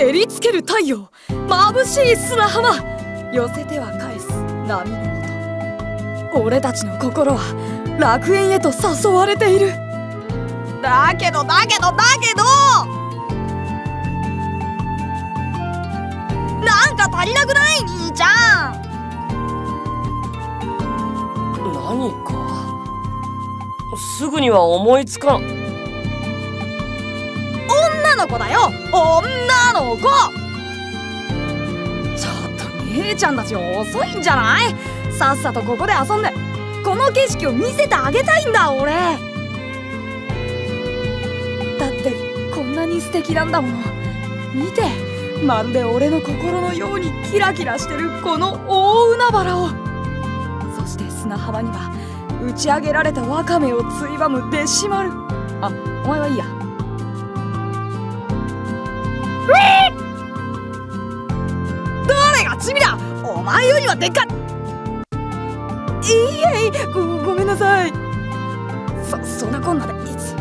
照りつける太陽眩しい砂浜。寄せては返す波の音。俺たちの心は楽園へと誘われている。だけどだけどだけど。なんか足りなくない兄ちゃん。何か？すぐには思いつかん。の子だよ。女の子。ちょっと姉ちゃんたち遅いんじゃない？さっさとここで遊んで。この景色を見せてあげたいんだ俺。だってこんなに素敵なんだもの。見て。まるで俺の心のようにキラキラしてるこの大海原を。そして砂浜には打ち上げられたワカメをついばむデシマルあお前はいいや。前よりはでかい。いえごごめんなさい。そそんなこんなでいつ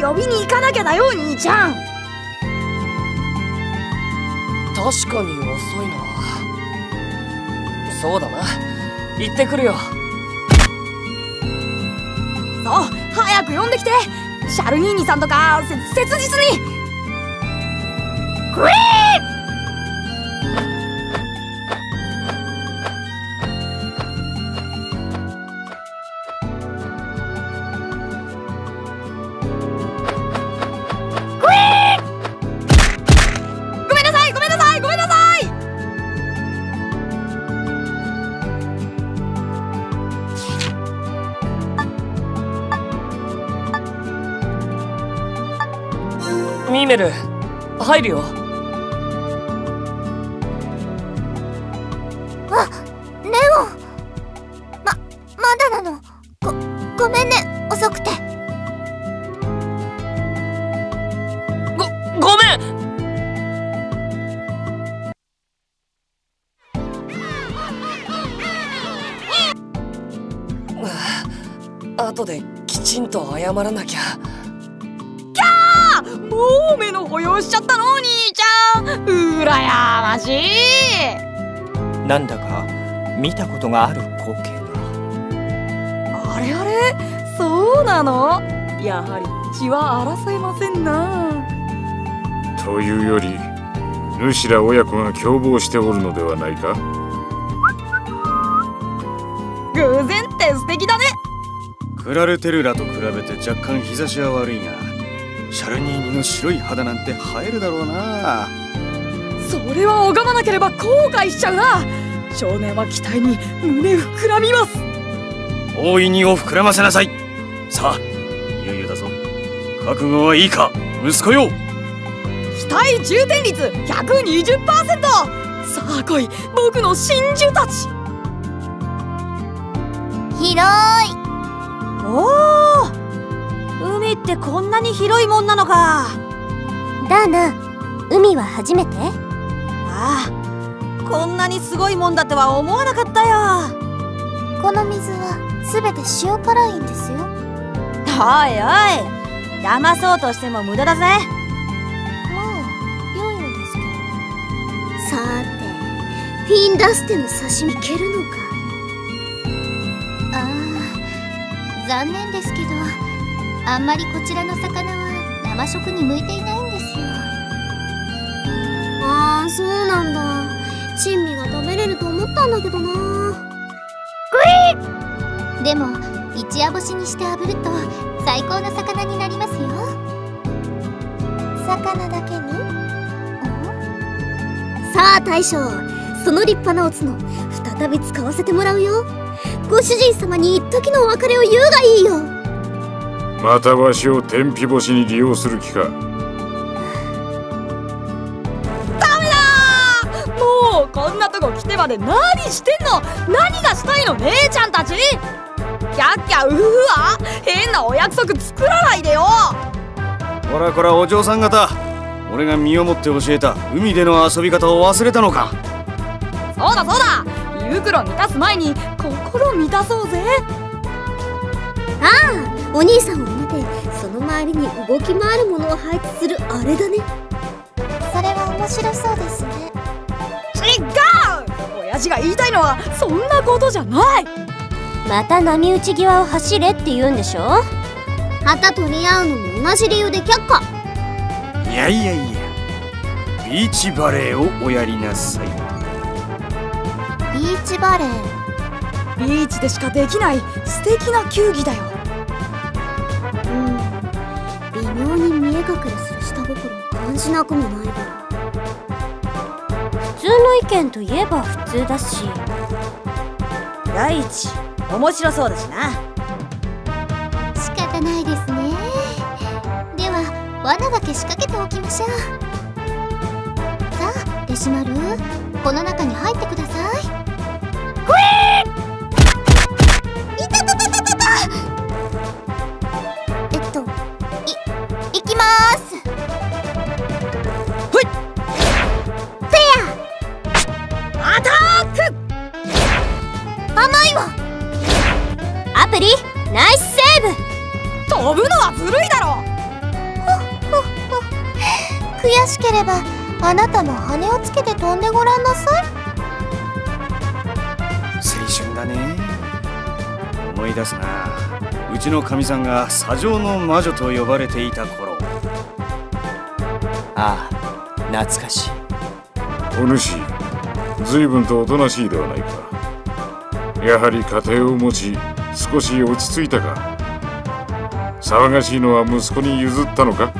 呼びに行かなきゃだよ兄ちゃん。確かに遅いな。そうだな。行ってくるよ。そう早く呼んできてシャルニーニさんとかせ切実にクイーミーメル入るよ。あレオン。ままだなの。ごごめんね。遅くて。ごごめん。あ後できちんと謝らなきゃもう目の保養しちゃったの？兄ちゃん。うらやましい。なんだか見たことがある光景が。あれあれ？そうなの？やはり血は争えませんな。というより主ら親子が共謀しておるのではないか？偶然って素敵だね。クラルテルラと比べて若干日差しは悪いがシャルニーニの白い肌なんて映えるだろうな。それは拝まなければ後悔しちゃうな。少年は期待に胸膨らみます。大いにを膨らませなさい。さあいよいよだぞ。覚悟はいいか息子よ。期待重点率120%さあ来い僕の真珠たち。広い。おお海ってこんなに広いもんなのか。ダーナ海は初めて？ああこんなにすごいもんだとは思わなかったよ。この水はすべて塩辛いんですよ。おいおい騙そうとしても無駄だぜ。まあ良いのですけどさてフィンダステの刺身いけるのか。ああ残念ですけどあんまりこちらの魚は生食に向いていないんですよ。ああそうなんだ。珍味が食べれると思ったんだけどな。でも一夜干しにして炙ると最高の魚になりますよ。魚だけに？さあ大将。その立派なお角再び使わせてもらうよ。ご主人様に一時のお別れを言うがいいよまたわしを天日干しに利用する気か？もうこんなとこ来てまで何してんの？何がしたいの？姉ちゃんたち！キャッキャウフフは？変なお約束作らないでよ！こらこらお嬢さん方俺が身をもって教えた海での遊び方を忘れたのか？そうだそうだ！胃袋満たす前に心満たそうぜ！ああお兄さんを見てその周りに動き回るものを配置するあれだね。それは面白そうですね。違う！親父が言いたいのはそんなことじゃない！また波打ち際を走れって言うんでしょ？旗取り合うのも同じ理由で却下。いやいやいやビーチバレーをおやりなさい。ビーチバレー。ビーチでしかできない素敵な球技だよ隠れする下心を感じなくもないが普通の意見といえば普通だし。第一面白そうだしな。仕方ないですね。では罠がけ仕掛けておきましょう。さあデシマルこの中に入ってください。あなたも羽をつけて飛んでごらんなさい。青春だね。思い出すな。うちのかみさんが砂上の魔女と呼ばれていた頃。ああ懐かしい。お主随分とおとなしいではないか。やはり家庭を持ち少し落ち着いたか。騒がしいのは息子に譲ったのか？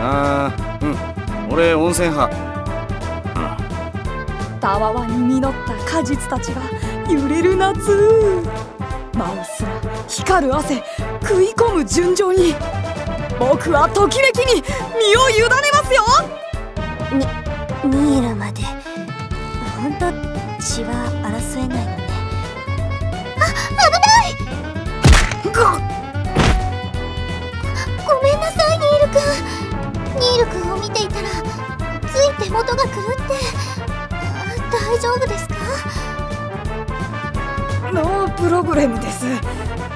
ああうん俺温泉派。たわわに実った果実たちが揺れる夏。真うすら光る汗食い込む純情に。僕はときめきに身を委ねますよ。ミイラまで。ほんと血は争えないのね。ごめんなさいニールくんニールくんを見ていたらつい手元が狂って大丈夫ですか？ノープロブレムです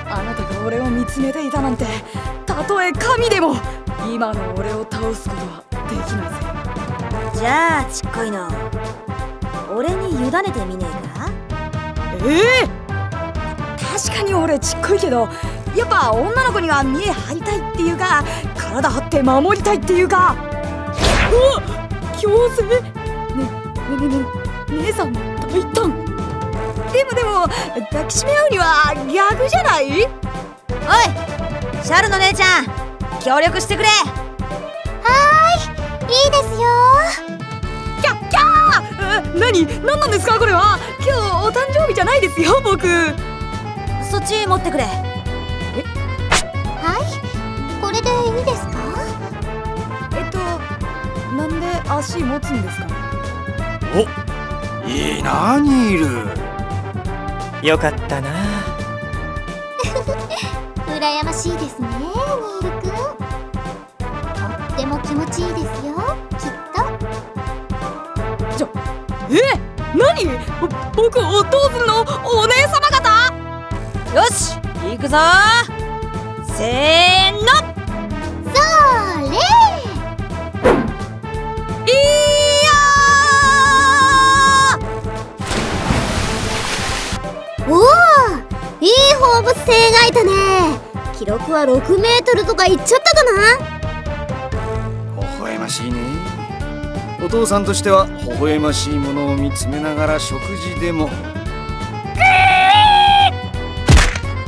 あなたが俺を見つめていたなんてたとえ神でも今の俺を倒すことはできないぜ。じゃあちっこいの俺に委ねてみねえかええ確かに俺ちっこいけどやっぱ女の子には見え張りたいっていうか体張って守りたいっていうか。うわ強制ねねねね姉さんの大胆でもでも抱きしめ合うには逆じゃない？おいシャルの姉ちゃん協力してくれ。いいですよ。キャッキャー！え何？何なんですか？これは。今日お誕生日じゃないですよ僕。そっち持ってくれ足持つんですかおいいなニールよかったな。羨ましいですねニールくん。とっても気持ちいいですよきっと。え何？ぼ僕をどうすんのお姉様方？よし行くぞ。せーのおおいい放物線描いたね。記録は6メートルとかいっちゃったかな？微笑ましいね。お父さんとしては微笑ましいものを見つめながら食事でも。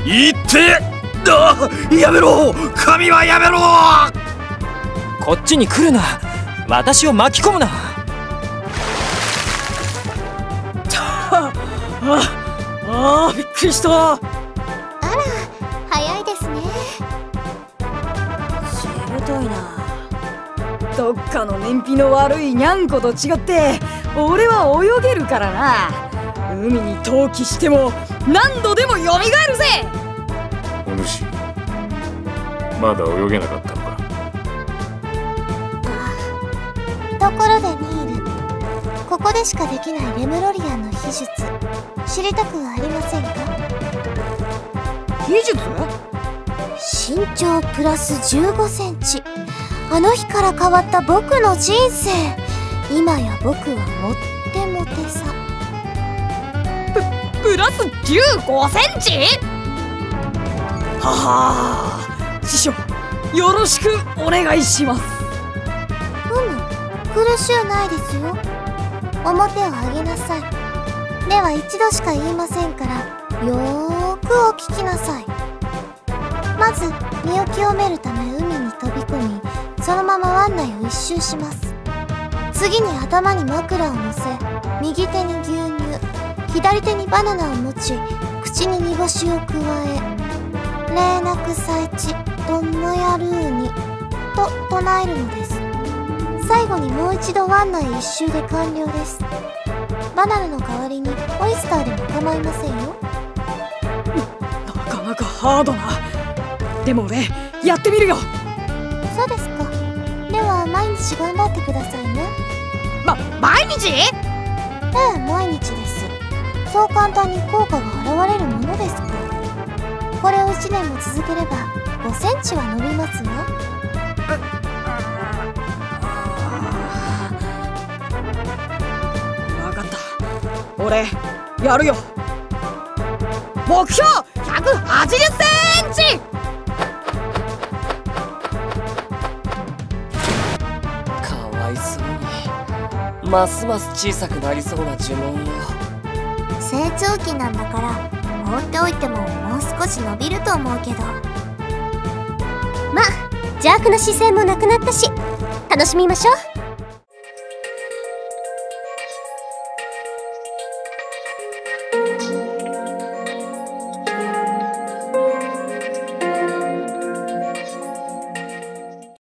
言ってだやめろ。神はやめろ。こっちに来るな。私を巻き込むな。ああびっくりした。早いですね。しぶといな。どっかの燃費の悪いニャンコと違って俺は泳げるからな。海に投棄しても何度でも蘇るぜ。お主まだ泳げなかったのか？ところでニールここでしかできないレムロリアンの秘術知りたくありませんか？技術？身長プラス15センチ。あの日から変わった僕の人生。今や僕はもってもてさ。プラス15センチ？はは。師匠よろしくお願いします。うむ苦しゅうないですよ。表を上げなさいでは一度しか言いませんからよーくお聞きなさい。まず身を清めるため海に飛び込みそのまま湾内を一周します。次に頭に枕を乗せ右手に牛乳左手にバナナを持ち口に煮干しを加え「霊なく祭地どんのやるーに」と唱えるのです。最後にもう一度湾内一周で完了です。バナナの代わりにオイスターでも構いませんよ。なかなかハードな。でも俺やってみるよ。そうですか。では毎日頑張ってくださいね。ま毎日？ええ毎日です。そう簡単に効果が現れるものですか。これを1年も続ければ5センチは伸びますわ俺やるよ。目標180センチ。かわいそうに。ますます小さくなりそうな呪文よ。成長期なんだから放っておいてももう少し伸びると思うけど。まあ邪悪な視線もなくなったし楽しみましょう。